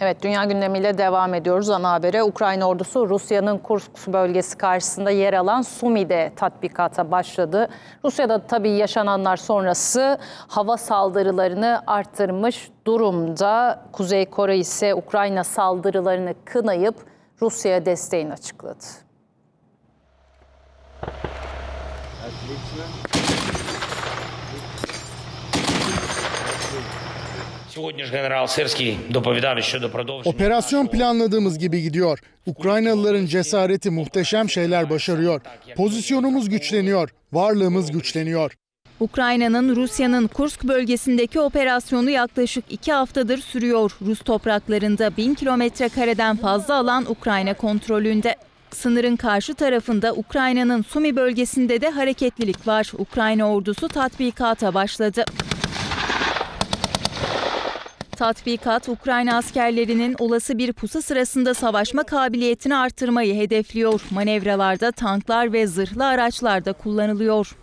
Evet, dünya gündemiyle devam ediyoruz ana habere. Ukrayna ordusu Rusya'nın Kursk bölgesi karşısında yer alan Sumi'de tatbikata başladı. Rusya'da tabii yaşananlar sonrası hava saldırılarını arttırmış durumda. Kuzey Kore ise Ukrayna saldırılarını kınayıp Rusya'ya desteğini açıkladı. Сьогодні Operasyon planladığımız gibi gidiyor. Ukraynalıların cesareti muhteşem şeyler başarıyor. Pozisyonumuz güçleniyor, varlığımız güçleniyor. Ukrayna'nın Rusya'nın Kursk bölgesindeki operasyonu yaklaşık iki haftadır sürüyor. Rus topraklarında bin kilometre kareden fazla alan Ukrayna kontrolünde. Sınırın karşı tarafında Ukrayna'nın Sumi bölgesinde de hareketlilik var. Ukrayna ordusu tatbikata başladı. Tatbikat Ukrayna askerlerinin olası bir pusu sırasında savaşma kabiliyetini artırmayı hedefliyor. Manevralarda tanklar ve zırhlı araçlar da kullanılıyor.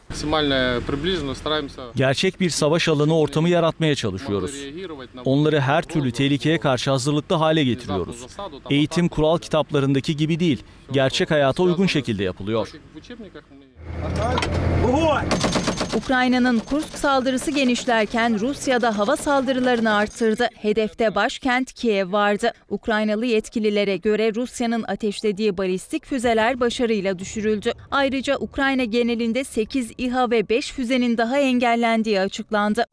Gerçek bir savaş alanı ortamı yaratmaya çalışıyoruz. Onları her türlü tehlikeye karşı hazırlıklı hale getiriyoruz. Eğitim kural kitaplarındaki gibi değil, gerçek hayata uygun şekilde yapılıyor. Ukrayna'nın Kursk saldırısı genişlerken Rusya'da hava saldırılarını artırdı. Hedefte başkent Kiev vardı. Ukraynalı yetkililere göre Rusya'nın ateşlediği balistik füzeler başarıyla düşürüldü. Ayrıca Ukrayna genelinde 8 İHA ve 5 füzenin daha engellendiği açıklandı.